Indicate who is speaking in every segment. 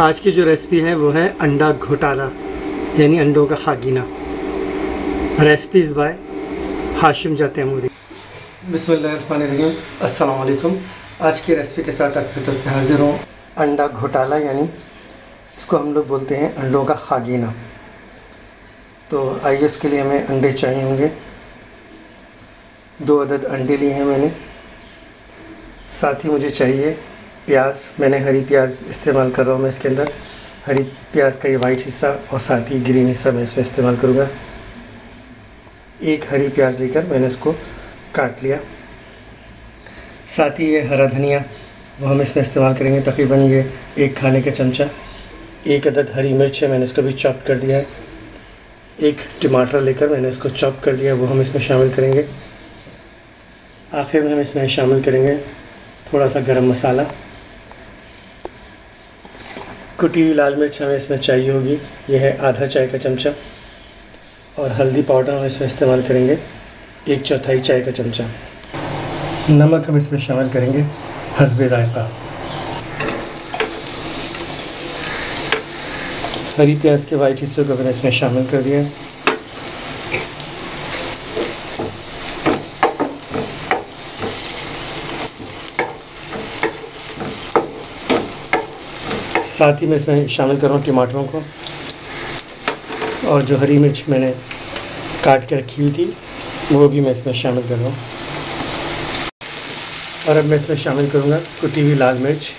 Speaker 1: आज की जो रेसिपी है वो है अंडा घोटाला, यानी अंडों का खागीना। रेसिपीज़ बाय हाशिम जातमूरी बिसमीम अस्सलाम आज की रेसिपी के साथ आपके तौर पर हाजिर हूँ। अंडा घोटाला, यानी इसको हम लोग बोलते हैं अंडों का खागीना। तो आइए उसके लिए हमें अंडे चाहिए होंगे। दो अदद अंडे लिए हैं मैंने। साथ ही मुझे चाहिए प्याज, मैंने हरी प्याज इस्तेमाल कर रहा हूँ मैं इसके अंदर। हरी प्याज का ये वाइट हिस्सा और साथ ही ग्रीन हिस्सा मैं इसमें इस्तेमाल करूँगा। एक हरी प्याज देकर मैंने इसको काट लिया। साथ ही ये हरा धनिया, वो हम इसमें इस्तेमाल करेंगे तकरीबन ये एक खाने का चमचा। एक अदद हरी मिर्च है, मैंने इसको भी चॉप कर दिया है। एक टमाटर लेकर मैंने इसको चॉप कर दिया, वो हम इसमें शामिल करेंगे। आखिर में हम इसमें शामिल करेंगे थोड़ा सा गरम मसाला। कुटी हुई लाल मिर्च हमें इसमें चाहिए होगी। यह है आधा चाय का चमचा और हल्दी पाउडर हम इसमें इस्तेमाल करेंगे, एक चौथाई चाय का चमचा। नमक हम इसमें शामिल करेंगे, हसब रायका हरी प्याज के वाइट हिस्सों को मैंने इसमें शामिल कर दिया। साथ ही मैं इसमें शामिल कर रहा हूँ टमाटरों को। और जो हरी मिर्च मैंने काट के रखी हुई थी, वो भी मैं इसमें शामिल कर रहा हूँ। और अब मैं इसमें शामिल करूँगा कुटी हुई लाल मिर्च।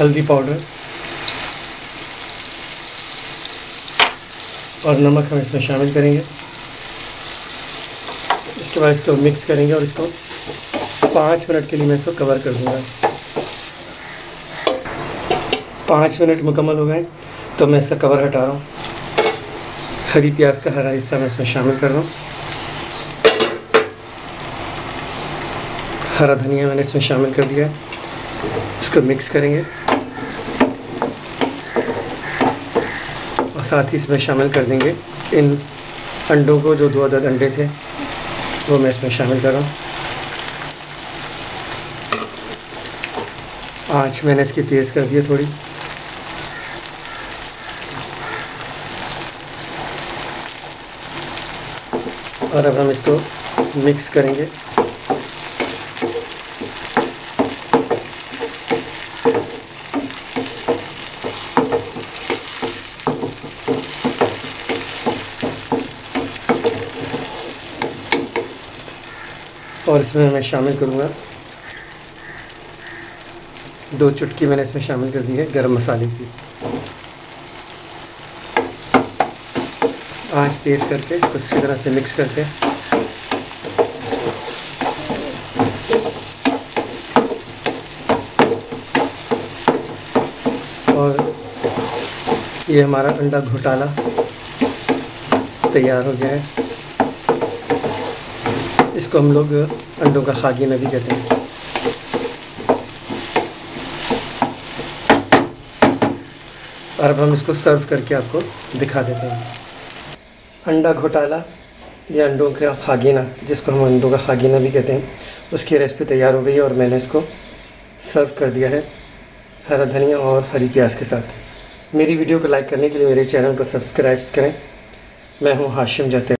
Speaker 1: हल्दी पाउडर। और नमक हम इसमें शामिल करेंगे। इसके बाद इसको मिक्स करेंगे और इसको पाँच मिनट के लिए मैं इसको कवर कर दूँगा। पाँच मिनट मुकम्मल हो गए तो मैं इसका कवर हटा रहा हूँ। हरी प्याज का हरा हिस्सा मैं इसमें शामिल कर रहा हूँ। हरा धनिया मैंने इसमें शामिल कर दिया इसको मिक्स करेंगे। और साथ ही इसमें शामिल कर देंगे। इन अंडों को जो दो अदद अंडे थे, वो मैं इसमें शामिल कर रहा हूँ। आँच मैंने इसकी तेज़ कर दी थोड़ी। और अब हम इसको मिक्स करेंगे। और इसमें मैं शामिल करूँगा। दो चुटकी मैंने इसमें शामिल कर दी है गरम मसाले की। आँच तेज़ करके इसको अच्छी तरह से मिक्स करके। और ये हमारा अंडा घोटाला तैयार हो गया है। इसको हम लोग अंडों का खागी भी कहते हैं। और अब हम इसको सर्व करके आपको दिखा देते हैं। अंडा घोटाला या अंडों का खागीना जिसको हम अंडों का खागीना भी कहते हैं, उसकी रेसिपी तैयार हो गई है और मैंने इसको सर्व कर दिया है हरा धनिया और हरी प्याज के साथ। मेरी वीडियो को लाइक करने के लिए मेरे चैनल को सब्सक्राइब करें। मैं हूँ हाशिम जाते